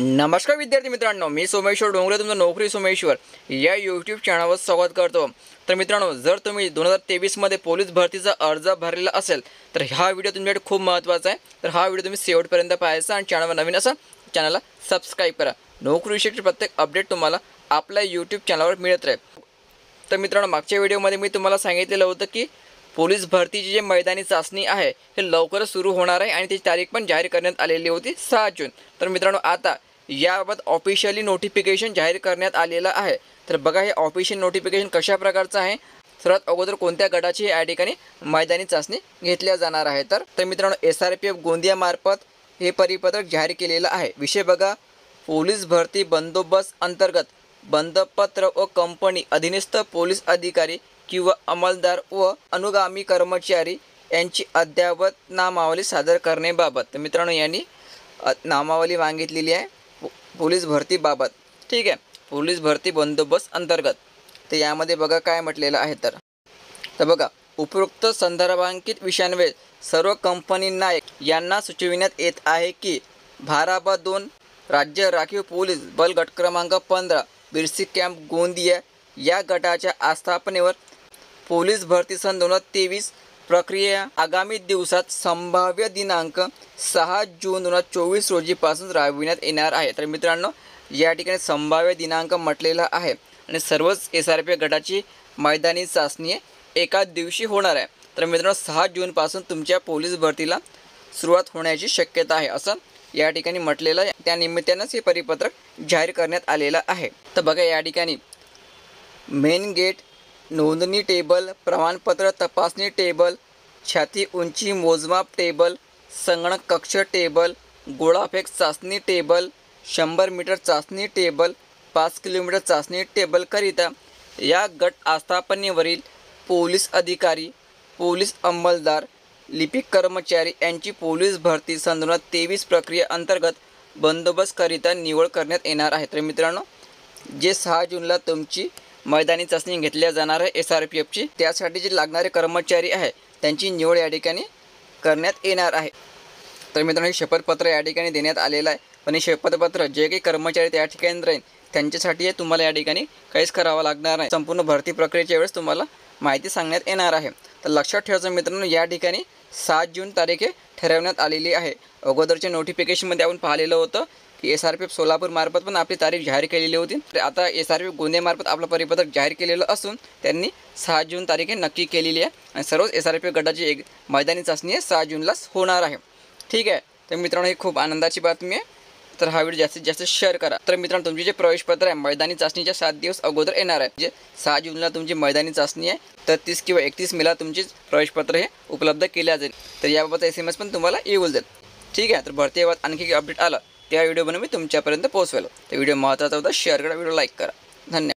नमस्कार विद्यार्थी मित्रांनो मी सोमेश्वर डोंगरे तुमचं नोकरी सोमेश्वर या यूट्यूब चॅनलवर स्वागत करतो. तर मित्रांनो जर तुम्ही दोन हजार तेवीसमध्ये पोलीस भरतीचा अर्ज भरलेला असेल तर हा व्हिडिओ तुमच्यासाठी खूप महत्त्वाचा आहे. तर हा व्हिडिओ तुम्ही शेवटपर्यंत पाहायचा आणि चॅनलवर नवीन असा चॅनलला सबस्क्राईब करा. नोकरीविषयी प्रत्येक अपडेट तुम्हाला आपल्या यूट्यूब चॅनलवर मिळत राहील. तर मित्रांनो मागच्या व्हिडिओमध्ये मी तुम्हाला सांगितलेलं होतं की पोलीस भरतीची जी मैदानी चाचणी आहे हे लवकरच सुरू होणार आहे आणि त्याची तारीख पण जाहीर करण्यात आलेली होती सहा जून. तर मित्रांनो आता याबाबत ऑफिशियली नोटिफिकेशन जाहीर करण्यात आलेलं आहे. तर बघा हे ऑफिशियल नोटिफिकेशन कशा प्रकारचं आहे? सर्वात अगोदर कोणत्या गटाची या ठिकाणी मैदानी चाचणी घेतल्या जाणार आहे? तर तर मित्रांनो एस आर पी एफ गोंदियामार्फत हे परिपत्रक जाहीर केलेलं आहे. विषय बघा. पोलीस भरती बंदोबस्त अंतर्गत बंदपत्र व कंपनी अधीनस्थ पोलीस अधिकारी किंवा अंमलदार व अनुगामी कर्मचारी यांची अद्ययावत नामावली सादर करण्याबाबत. तर मित्रांनो यांनी नामावली मागितलेली आहे. पोलीस भरतीबाबत ठीक आहे. पोलीस भरती बंदोबस्त अंतर्गत. तर यामध्ये बघा काय म्हटलेलं आहे तर. तर बघा उपरोक्त संदर्भांकित विषयांवे सर्व कंपनी नायक यांना सुचविण्यात येत आहे की भाराबा दोन राज्य राखीव पोलीस बल गट क्रमांक पंधरा बिरसी कॅम्प गोंदिया या गटाच्या आस्थापनेवर पोलीस भरती सन दोन हजार तेवीस प्रक्रिया आगामी दिवसात संभाव्य दिनांक सहा जून दोन हजार चोवीस रोजीपासून राबविण्यात येणार आहे. तर मित्रांनो या ठिकाणी संभाव्य दिनांक म्हटलेला आहे आणि सर्वच एस आर पी गटाची मैदानी चाचणी एका दिवशी होणार आहे. तर मित्रांनो सहा जूनपासून तुमच्या पोलीस भरतीला सुरुवात होण्याची शक्यता आहे असं या ठिकाणी म्हटलेलं आहे. त्या निमित्तानंच हे परिपत्रक जाहीर करण्यात आलेलं आहे. तर बघा या ठिकाणी मेन गेट नोंदणी टेबल प्रमाणपत्र तपासणी टेबल छाती उंची मोजमाप टेबल संगणक कक्ष टेबल गोळाफेक चाचणी टेबल शंभर मीटर चाचणी टेबल पाच किलोमीटर चाचणी टेबलकरिता या गट आस्थापनेवरील पोलीस अधिकारी पोलीस अंमलदार लिपिक कर्मचारी यांची पोलीस भरती संदर्भात दोन हजार तेवीस प्रक्रिया अंतर्गत बंदोबस्तकरिता निवड करण्यात येणार आहे. तर मित्रांनो जे सहा जूनला तुमची मैदानी चाचणी घेतल्या जाणार आहे एस आर पी एफची त्यासाठी जे लागणारे कर्मचारी आहे त्यांची निवड या ठिकाणी करण्यात येणार आहे. तर मित्रांनो हे शपथपत्र या ठिकाणी देण्यात आलेलं आहे. पण हे शपथपत्र जे काही कर्मचारी त्या ठिकाणी राहील त्यांच्यासाठी हे तुम्हाला या ठिकाणी काहीच करावं लागणार नाही. संपूर्ण भरती प्रक्रियेच्या वेळेस तुम्हाला माहिती सांगण्यात येणार आहे. तर लक्षात ठेवायचं मित्रांनो या ठिकाणी सात जून तारीख हे ठरवण्यात आलेली आहे. अगोदरच्या नोटिफिकेशनमध्ये आपण पाहिलेलं होतं की एस आर पी एफ सोलापूरमार्फत पण आपली तारीख जाहीर केलेली होती. तर आता एस आर पी एफ गोंदियामार्फत आपलं परिपत्रक जाहीर केलेलं असून त्यांनी सहा जून तारीख हे नक्की केलेली आहे. आणि सर्वच एस आर पी एफ गटाची एक मैदानी चाचणी आहे. सहा जूनलाच होणार आहे. ठीक आहे. तर मित्रांनो ही खूप आनंदाची बातमी आहे. तर हा व्हिडिओ जास्तीत जास्त शेअर करा. तर मित्रांनो तुमचे जे प्रवेशपत्र आहे मैदानी चाचणीच्या सात दिवस अगोदर येणार आहे. म्हणजे सहा जूनला तुमची मैदानी चाचणी आहे. तर तीस किंवा एकतीस मेला तुमचे प्रवेशपत्र हे उपलब्ध केल्या जाईल तर याबाबत एस एम एस पण तुम्हाला येऊन जाईल. ठीक आहे? तर भरती याबाबत आणखी अपडेट आलं. त्या व्हिडिओ बनवून मी तुमच्यापर्यंत पोहोचवेल. तर व्हिडिओ महत्त्वाचा होता शेअर करा व्हिडिओ लाईक करा. धन्यवाद.